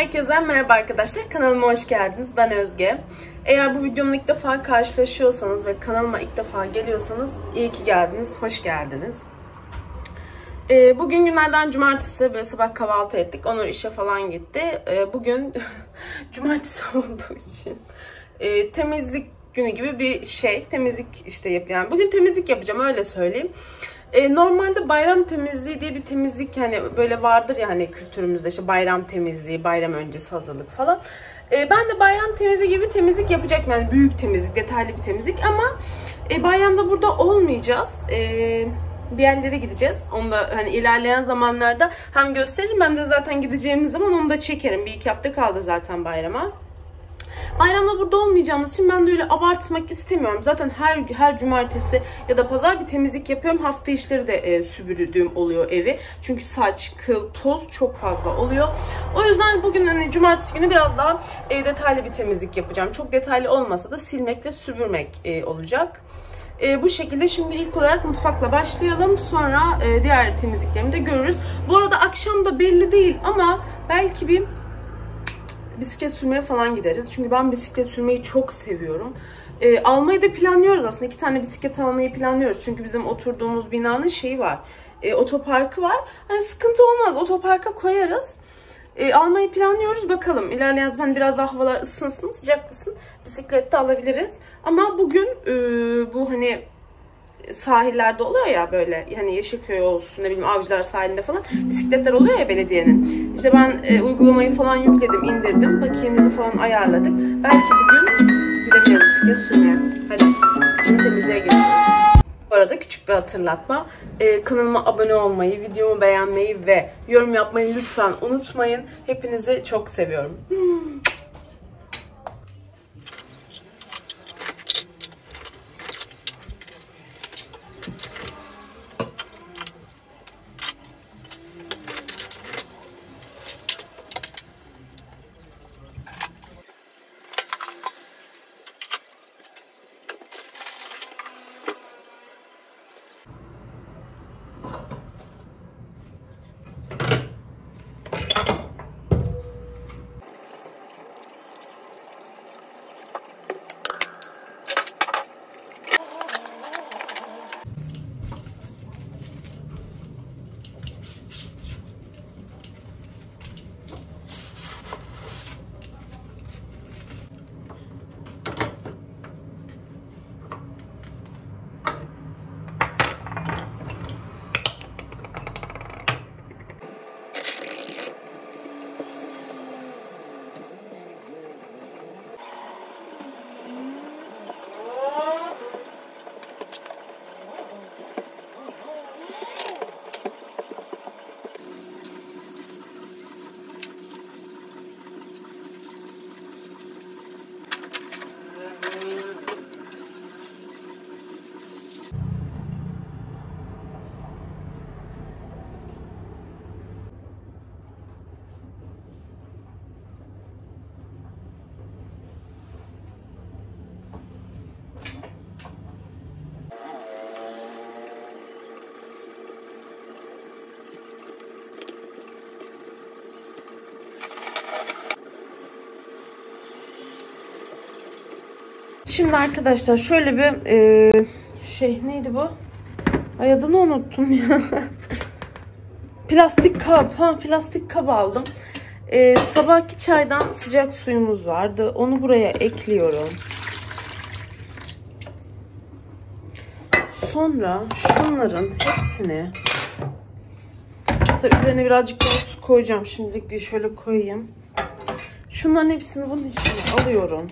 Herkese merhaba arkadaşlar. Kanalıma hoş geldiniz. Ben Özge. Eğer bu videomla ilk defa karşılaşıyorsanız ve kanalıma ilk defa geliyorsanız iyi ki geldiniz. Hoş geldiniz. Ee, bugün günlerden cumartesi böyle sabah kahvaltı ettik. Onur işe falan gitti. Ee, bugün cumartesi olduğu için e, temizlik günü gibi bir şey. Temizlik işte yapacağım. Bugün temizlik yapacağım öyle söyleyeyim. E, normalde bayram temizliği diye bir temizlik hani böyle vardır ya hani kültürümüzde işte bayram temizliği, bayram öncesi hazırlık falan. E, ben de bayram temizliği gibi temizlik yapacaktım. Yani büyük temizlik, detaylı bir temizlik ama e, bayramda burada olmayacağız. E, bir yerlere gideceğiz. Onu da hani ilerleyen zamanlarda hem gösteririm hem de zaten gideceğimiz zaman onu da çekerim. Bir iki hafta kaldı zaten bayrama. Bayramda burada olmayacağımız için ben de öyle abartmak istemiyorum. Zaten her her cumartesi ya da pazar bir temizlik yapıyorum. Hafta işleri de e, süpürdüğüm oluyor evi. Çünkü saç, kıl, toz çok fazla oluyor. O yüzden bugün hani cumartesi günü biraz daha e, detaylı bir temizlik yapacağım. Çok detaylı olmasa da silmek ve süpürmek e, olacak. E, bu şekilde şimdi ilk olarak mutfakla başlayalım. Sonra e, diğer temizliklerimi de görürüz. Bu arada akşam da belli değil ama belki bir bisiklet sürmeye falan gideriz. Çünkü ben bisiklet sürmeyi çok seviyorum. E, almayı da planlıyoruz aslında. İki tane bisiklet almayı planlıyoruz. Çünkü bizim oturduğumuz binanın şeyi var. E, otoparkı var. Hani sıkıntı olmaz. Otoparka koyarız. E, almayı planlıyoruz. Bakalım ilerleyen zaman biraz daha havalar ısınsın, sıcaklasın. Bisiklet de alabiliriz. Ama bugün e, bu hani sahillerde oluyor ya böyle hani Yeşilköy olsun ne bileyim Avcılar sahilinde falan bisikletler oluyor ya belediyenin. İşte ben e, uygulamayı falan yükledim, indirdim. Bakiyemizi falan ayarladık. Belki bugün gidebiliriz bisiklet sürmeye. Hadi şimdi temizliğe geçiyoruz. Bu arada küçük bir hatırlatma. Ee, kanalıma abone olmayı, videomu beğenmeyi ve yorum yapmayı lütfen unutmayın. Hepinizi çok seviyorum. Hmm. Şimdi arkadaşlar şöyle bir e, şey neydi bu? Ay adını unuttum ya. plastik kap. Ha plastik kap aldım. E, sabahki çaydan sıcak suyumuz vardı. Onu buraya ekliyorum. Sonra şunların hepsini tabii üzerine birazcık daha su koyacağım. Şimdilik bir şöyle koyayım. Şunların hepsini bunun içine alıyorum.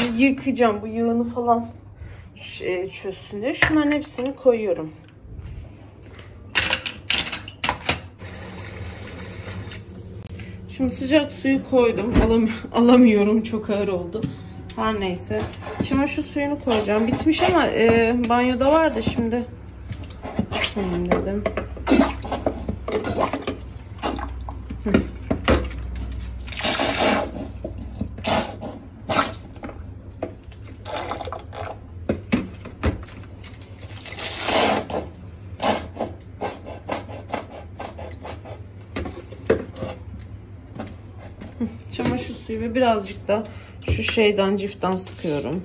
Yani yıkayacağım bu yağını falan şey, çözsün diye. Şunların hepsini koyuyorum. Şimdi sıcak suyu koydum. Alam alamıyorum. Çok ağır oldu. Her neyse. Çamaşır suyunu koyacağım. Bitmiş ama e, banyoda vardı şimdi. Dedim. Hı. Ve birazcık da şu şeyden ciften sıkıyorum.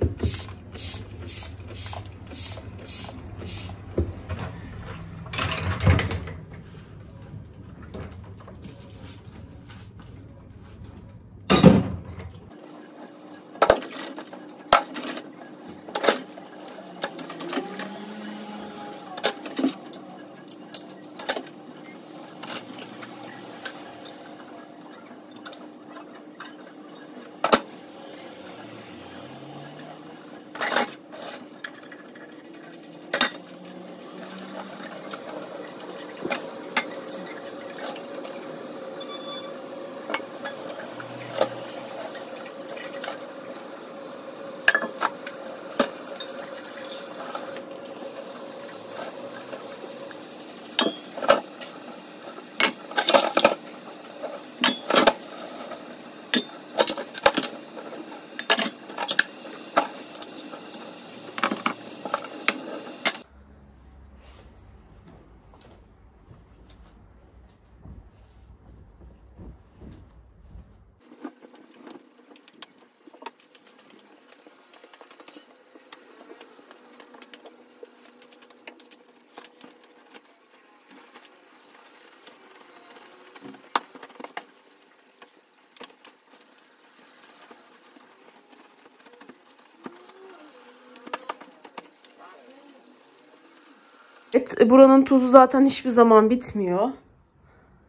Evet, buranın tuzu zaten hiçbir zaman bitmiyor.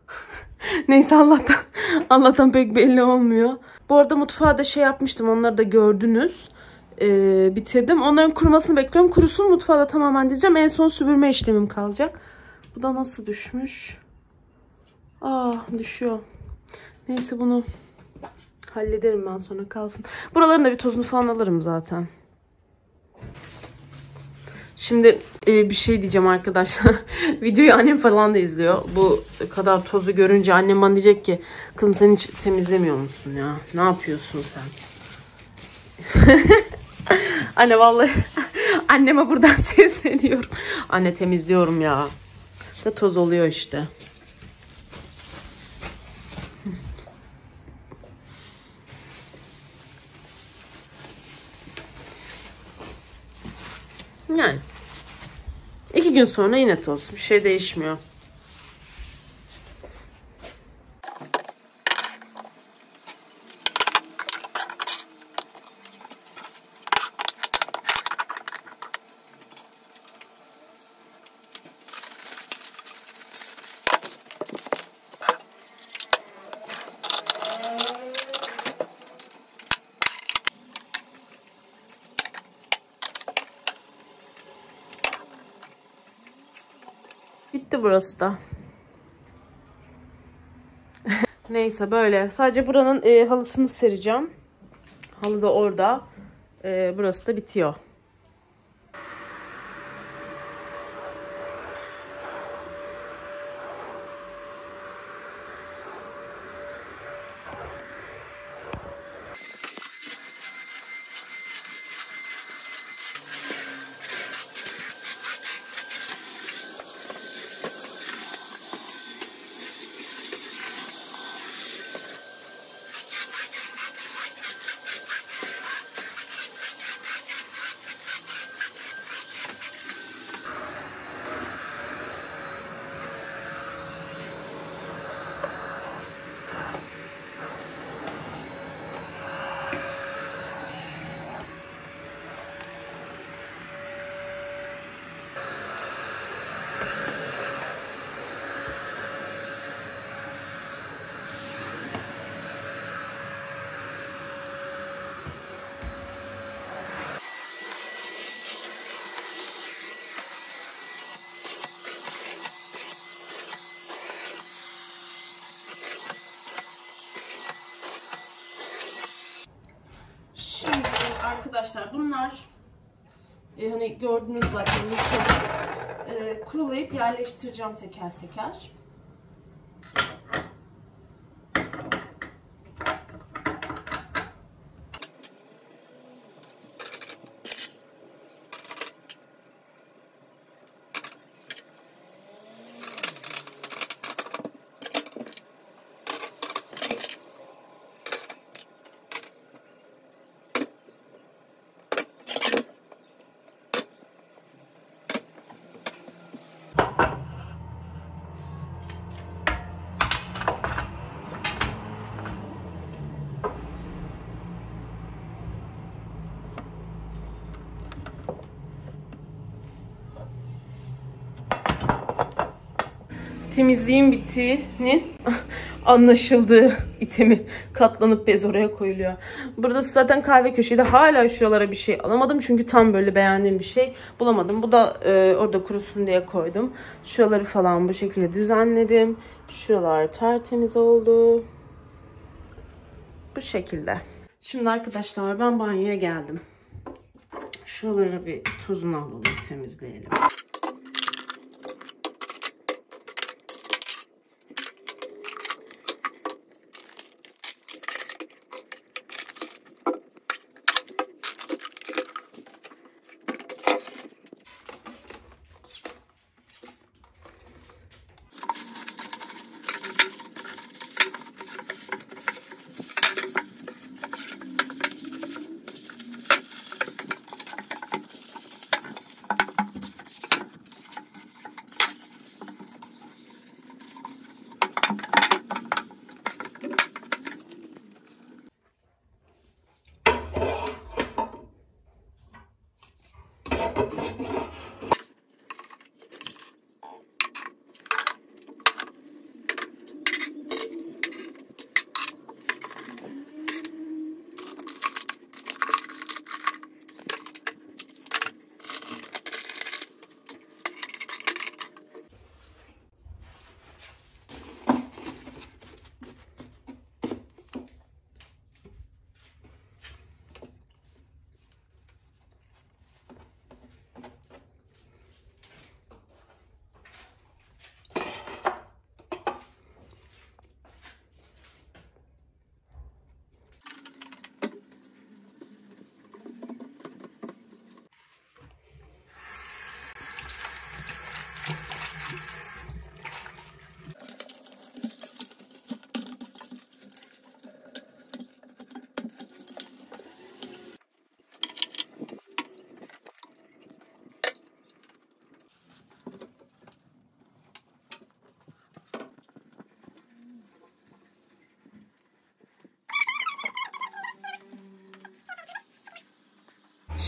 Neyse Allah'tan Allah'tan pek belli olmuyor. Bu arada mutfağa da şey yapmıştım. Onları da gördünüz. Ee, bitirdim. Onların kurumasını bekliyorum. Kurusun mutfağı da tamamen diyeceğim. En son süpürme işlemim kalacak. Bu da nasıl düşmüş? Aa düşüyor. Neyse bunu hallederim ben sonra kalsın. Buraların da bir tozunu falan alırım zaten. Şimdi e, bir şey diyeceğim arkadaşlar. Videoyu annem falan da izliyor. Bu kadar tozu görünce annem bana diyecek ki kızım sen hiç temizlemiyor musun ya? Ne yapıyorsun sen? Anne vallahi anneme buradan sesleniyorum. Anne temizliyorum ya. Da toz oluyor işte. Yani. İki gün sonra yine toz. Bir şey değişmiyor. Bitti burası da. Neyse böyle. Sadece buranın e, halısını sereceğim. Halı da orada. E, burası da bitiyor. Şimdi bunlar e, hani gördünüz zaten e, kurulayıp yerleştireceğim teker teker. Temizliğin bittiğinin anlaşıldığı itemi katlanıp bez oraya koyuluyor. Burada zaten kahve köşede hala şuralara bir şey alamadım. Çünkü tam böyle beğendiğim bir şey bulamadım. Bu da e, orada kurusun diye koydum. Şuraları falan bu şekilde düzenledim. Şuralar tertemiz oldu. Bu şekilde. Şimdi arkadaşlar ben banyoya geldim. Şuraları bir tuzunu alalım temizleyelim.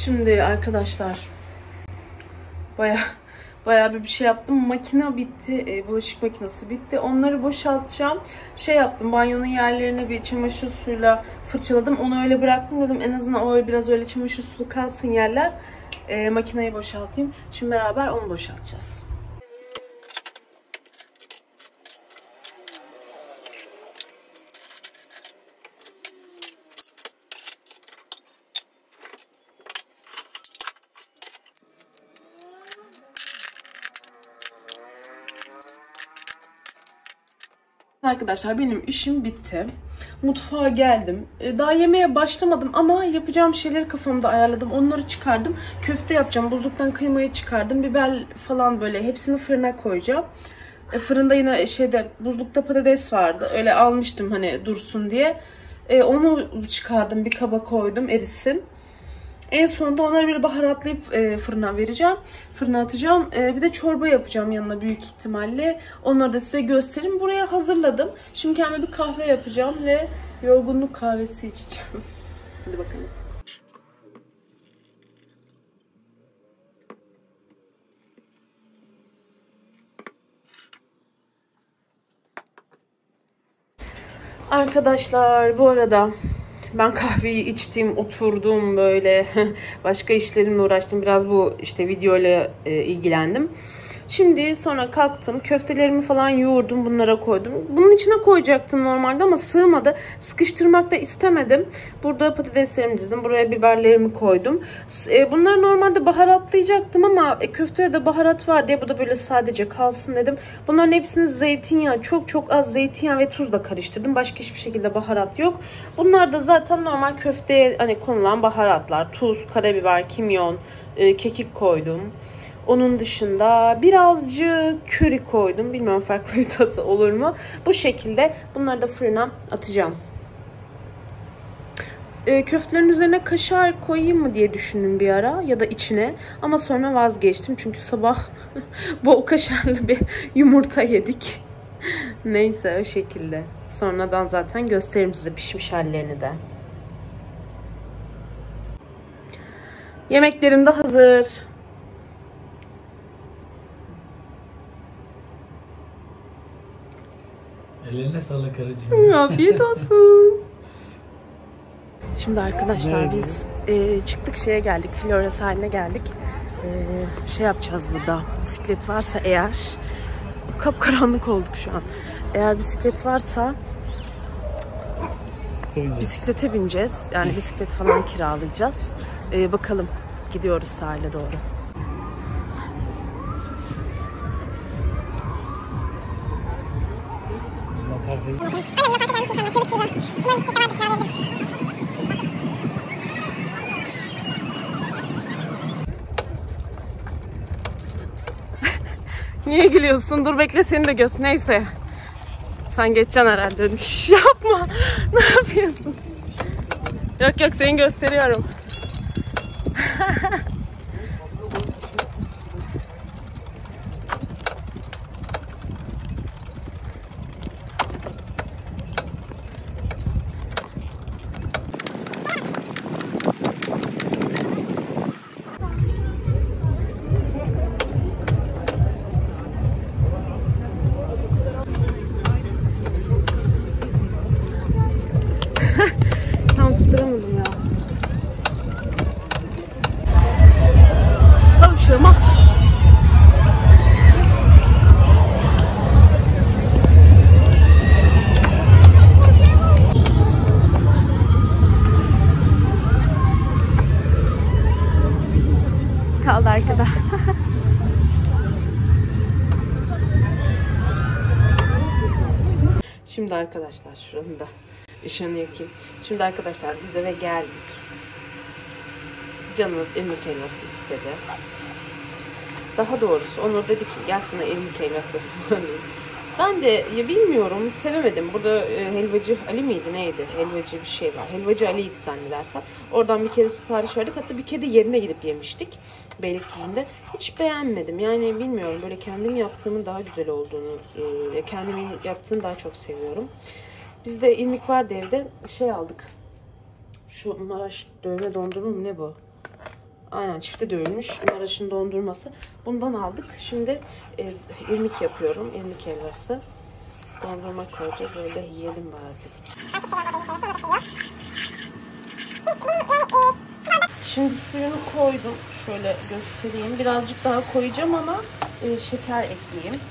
Şimdi arkadaşlar baya baya bir şey yaptım. Makine bitti. E, bulaşık makinesi bitti. Onları boşaltacağım. Şey yaptım. Banyonun yerlerini bir çamaşır suyla fırçaladım. Onu öyle bıraktım dedim. En azından o biraz öyle çamaşır sulu kalsın yerler. E, makineyi boşaltayım. Şimdi beraber onu boşaltacağız. Arkadaşlar benim işim bitti. Mutfağa geldim. E, daha yemeğe başlamadım ama yapacağım şeyleri kafamda ayarladım. Onları çıkardım. Köfte yapacağım. Buzluktan kıymayı çıkardım. Biber falan böyle hepsini fırına koyacağım. E, fırında yine şeyde buzlukta patates vardı. Öyle almıştım hani dursun diye. E, onu çıkardım bir kaba koydum erisin. En sonunda onları bir baharatlayıp e, fırına vereceğim. Fırına atacağım. E, bir de çorba yapacağım yanına büyük ihtimalle. Onları da size göstereyim. Buraya hazırladım. Şimdi kendime bir kahve yapacağım ve yorgunluk kahvesi içeceğim. Hadi bakalım. Arkadaşlar bu arada ben kahveyi içtim, oturdum böyle. Başka işlerimle uğraştım. Biraz bu işte videoyla e, ilgilendim. Şimdi sonra kalktım. Köftelerimi falan yoğurdum. Bunlara koydum. Bunun içine koyacaktım normalde ama sığmadı. Sıkıştırmak da istemedim. Burada patateslerimi dizdim. Buraya biberlerimi koydum. E, bunları normalde baharatlayacaktım ama e, köfteye de baharat var diye bu da böyle sadece kalsın dedim. Bunların hepsini zeytinyağı, çok çok az zeytinyağı ve tuzla karıştırdım. Başka hiçbir şekilde baharat yok. Bunlar da zaten normal köfteye hani konulan baharatlar. Tuz, karabiber, kimyon, e, kekik koydum. Onun dışında birazcık köri koydum. Bilmiyorum farklı bir tadı olur mu. Bu şekilde bunları da fırına atacağım. E, köftelerin üzerine kaşar koyayım mı diye düşündüm bir ara ya da içine. Ama sonra vazgeçtim çünkü sabah bol kaşarlı bir yumurta yedik. Neyse o şekilde. Sonradan zaten gösteririm size pişmiş hallerini de. Yemeklerim de hazır.。Ellerine sağlık karıcığım. Afiyet olsun. Şimdi arkadaşlar biz e, çıktık şeye geldik. Flora sahiline geldik. E, şey yapacağız burada. Bisiklet varsa eğer kapkaranlık olduk şu an. Eğer bisiklet varsa bisiklete bineceğiz. Yani bisiklet falan kiralayacağız. E, bakalım gidiyoruz sahile doğru. Gülüyorsun? Dur bekle seni de göz. Neyse. Sen geçeceksin herhalde. Şş, yapma. Ne yapıyorsun? Yok yok seni gösteriyorum. Şimdi arkadaşlar şuranın da ışığını yakayım. Şimdi arkadaşlar biz eve geldik. Canımız irmik helvası istedi. Daha doğrusu Onur dedi ki gel sana irmik helvası ısmarlayayım. Ben de ya bilmiyorum sevemedim. Burada e, helvacı Ali miydi neydi? Helvacı bir şey var. Helvacı Ali'ydi zannedersem. Oradan bir kere sipariş verdik. Hatta bir kere de yerine gidip yemiştik. Beylikdüzü'nde. Hiç beğenmedim. Yani bilmiyorum böyle kendim yaptığımın daha güzel olduğunu, e, kendimin yaptığını daha çok seviyorum. Biz de irmik vardı evde. Şey aldık. Şu Maraş dövme dondurma mı ne bu? Aynen çifte dövülmüş Maraş'ın dondurması. Bundan aldık. Şimdi e, irmik yapıyorum. İrmik helvası. Dondurma koyacağız. Böyle yiyelim bari dedik. Şimdi suyunu koydum. Şöyle göstereyim. Birazcık daha koyacağım ama e, şeker ekleyeyim.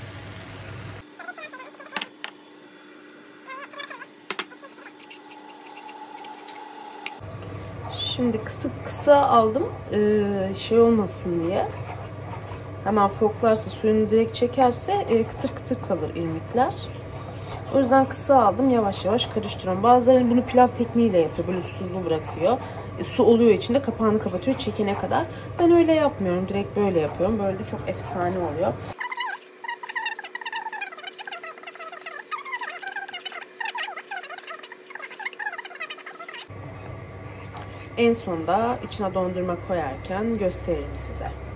Şimdi kısık kısa aldım. Ee, şey olmasın diye. Hemen foklarsa suyunu direkt çekerse e, kıtır kıtır kalır irmikler. O yüzden kısa aldım. Yavaş yavaş karıştırıyorum. Bazıları bunu pilav tekniğiyle yapıyor. Böyle sulu bırakıyor. Su oluyor içinde. Kapağını kapatıyor çekene kadar. Ben öyle yapmıyorum. Direkt böyle yapıyorum. Böyle de çok efsane oluyor. En sonda içine dondurma koyarken gösteririm size.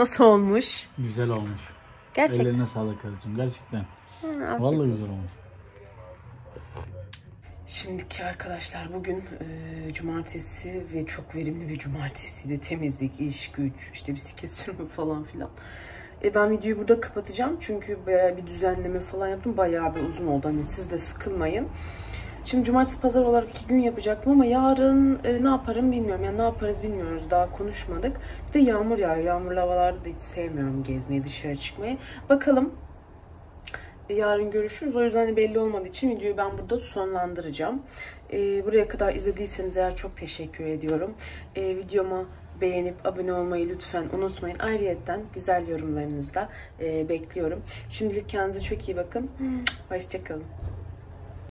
Nasıl olmuş? Güzel olmuş. Gerçekten. Ellerine sağlık karıcığım. Gerçekten. Vallahi güzel olmuş. Şimdiki arkadaşlar bugün e, cumartesi ve çok verimli bir cumartesiydi. Temizlik, iş, güç, işte bisiklet sürme falan filan. E, ben videoyu burada kapatacağım çünkü bayağı bir düzenleme falan yaptım. Bayağı bir uzun oldu. Hani siz de sıkılmayın. Şimdi cumartesi pazar olarak iki gün yapacaktım ama yarın e, ne yaparım bilmiyorum. Yani ne yaparız bilmiyoruz. Daha konuşmadık. Bir de yağmur yağıyor. Yağmurlu havalarda da hiç sevmiyorum gezmeyi, dışarı çıkmayı. Bakalım yarın görüşürüz. O yüzden belli olmadığı için videoyu ben burada sonlandıracağım. Ee, buraya kadar izlediyseniz eğer çok teşekkür ediyorum. Ee, videoma beğenip abone olmayı lütfen unutmayın. Ayrıyetten güzel yorumlarınızı da e, bekliyorum. Şimdilik kendinize çok iyi bakın. Hoşçakalın.